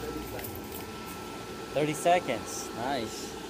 30 seconds. 30 seconds. Nice.